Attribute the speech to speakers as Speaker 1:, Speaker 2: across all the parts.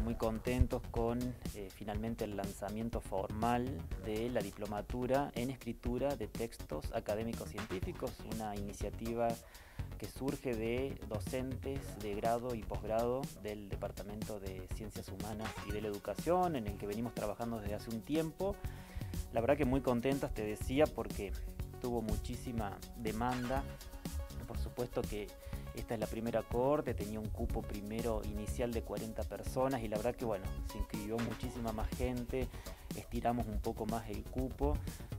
Speaker 1: muy contentos con eh, finalmente el lanzamiento formal de la diplomatura en escritura de textos académicos científicos, una iniciativa que surge de docentes de grado y posgrado del Departamento de Ciencias Humanas y de la Educación, en el que venimos trabajando desde hace un tiempo. La verdad que muy contentos, te decía, porque tuvo muchísima demanda. Por supuesto que esta es la primera corte, tenía un cupo primero inicial de 40 personas y la verdad que bueno, se inscribió muchísima más gente, estiramos un poco más el cupo,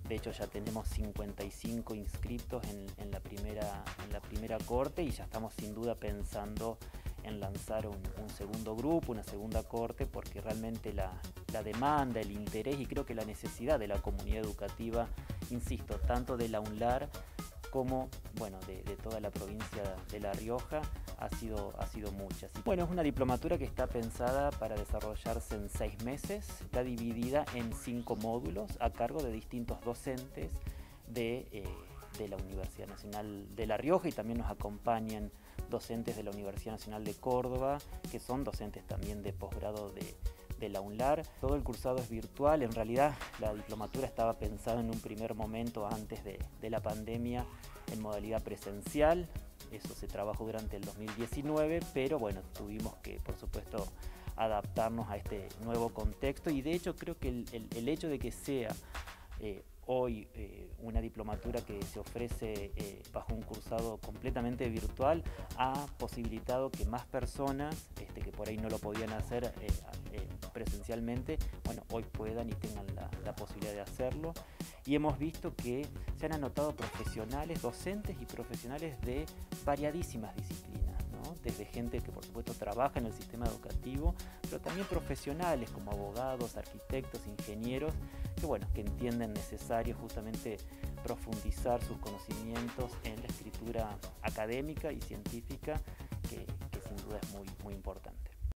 Speaker 1: de hecho ya tenemos 55 inscritos en, la, primera, en la primera corte y ya estamos sin duda pensando en lanzar un, segundo grupo, una segunda corte, porque realmente la, la, demanda, el interés y creo que la necesidad de la comunidad educativa, insisto, tanto de la UNLAR como bueno, de, toda la provincia de La Rioja ha sido, ha sido mucha. Bueno, es una diplomatura que está pensada para desarrollarse en seis meses, está dividida en cinco módulos a cargo de distintos docentes de, eh, de la Universidad Nacional de La Rioja y también nos acompañan docentes de la Universidad Nacional de Córdoba, que son docentes también de posgrado de, de la UNLAR. Todo el cursado es virtual, en realidad la diplomatura estaba pensada en un primer momento antes de, la pandemia en modalidad presencial, eso se trabajó durante el 2019, pero bueno, tuvimos que por supuesto adaptarnos a este nuevo contexto y de hecho creo que el, hecho de que sea eh, hoy eh, una diplomatura que se ofrece eh, bajo un cursado completamente virtual ha posibilitado que más personas este, que por ahí no lo podían hacer eh, presencialmente, bueno, hoy puedan y tengan la, posibilidad de hacerlo. Y hemos visto que se han anotado profesionales, docentes y profesionales de variadísimas disciplinas desde gente que por supuesto trabaja en el sistema educativo, pero también profesionales como abogados, arquitectos, ingenieros, que bueno, que entienden necesario justamente profundizar sus conocimientos en la escritura académica y científica, que, que sin duda es muy, muy importante.